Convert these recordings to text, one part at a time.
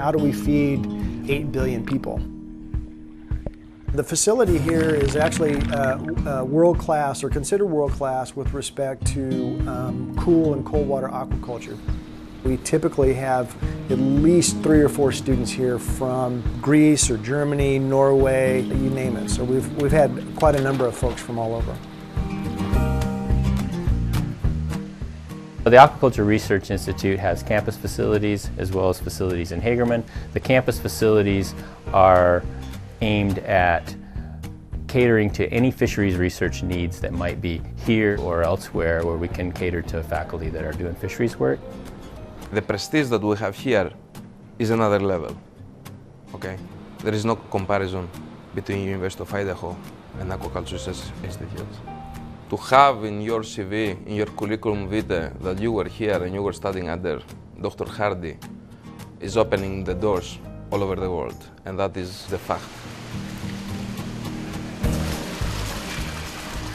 how do we feed 8 billion people? The facility here is actually uh, uh, world class or considered world class with respect to um, cool and cold water aquaculture. We typically have at least three or four students here from Greece or Germany, Norway, you name it. So we've, we've had quite a number of folks from all over. The Aquaculture Research Institute has campus facilities as well as facilities in Hagerman. The campus facilities are aimed at catering to any fisheries research needs that might be here or elsewhere where we can cater to faculty that are doing fisheries work. The prestige that we have here is another level, okay? There is no comparison between University of Idaho and Aquaculture Research Institute. To have in your CV, in your curriculum vitae, that you were here and you were studying under Dr. Hardy is opening the doors all over the world, and that is the fact.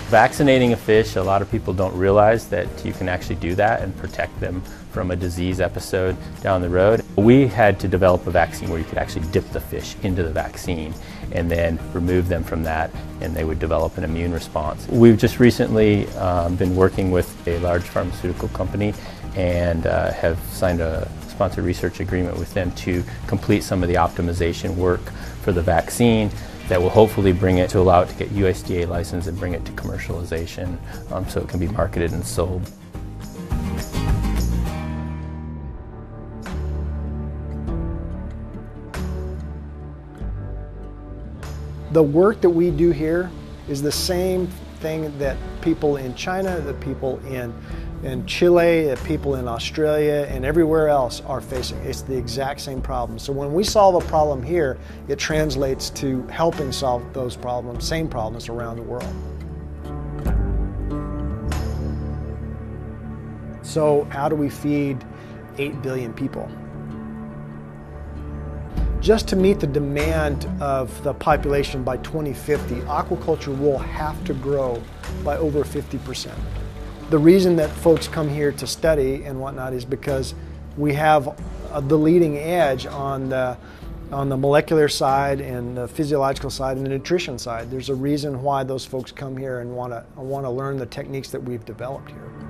Vaccinating a fish, a lot of people don't realize that you can actually do that and protect them from a disease episode down the road. We had to develop a vaccine where you could actually dip the fish into the vaccine and then remove them from that and they would develop an immune response. We've just recently um, been working with a large pharmaceutical company and uh, have signed a sponsored research agreement with them to complete some of the optimization work for the vaccine that will hopefully bring it to allow it to get USDA license and bring it to commercialization um, so it can be marketed and sold. The work that we do here is the same thing that people in China, the people in in Chile, people in Australia, and everywhere else are facing. It's the exact same problem. So when we solve a problem here, it translates to helping solve those problems, same problems around the world. So how do we feed 8 billion people? Just to meet the demand of the population by 2050, aquaculture will have to grow by over 50 percent. The reason that folks come here to study and whatnot is because we have the leading edge on the on the molecular side and the physiological side and the nutrition side. There's a reason why those folks come here and want to want to learn the techniques that we've developed here.